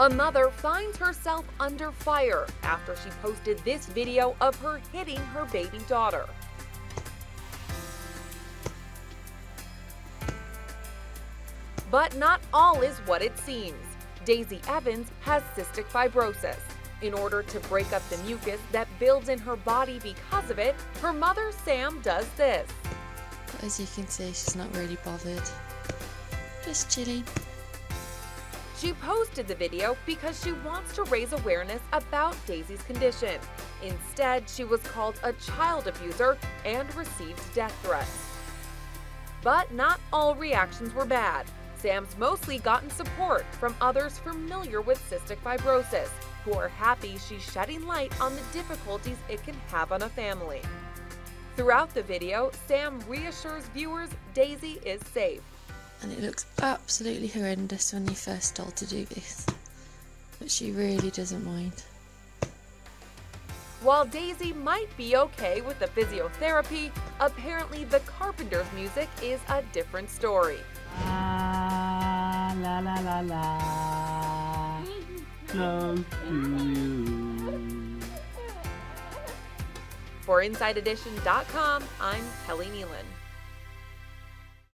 A mother finds herself under fire after she posted this video of her hitting her baby daughter. But not all is what it seems. Daisy Evans has cystic fibrosis. In order to break up the mucus that builds in her body because of it, her mother Sam does this. As you can see, she's not really bothered. Just chilling. She posted the video because she wants to raise awareness about Daisy's condition. Instead, she was called a child abuser and received death threats. But not all reactions were bad. Sam's mostly gotten support from others familiar with cystic fibrosis, who are happy she's shedding light on the difficulties it can have on a family. Throughout the video, Sam reassures viewers Daisy is safe. And it looks absolutely horrendous when you first start to do this. But she really doesn't mind. While Daisy might be okay with the physiotherapy, apparently the Carpenters' music is a different story. Ah, la la la la. Close to you. For InsideEdition.com, I'm Keleigh Nealon.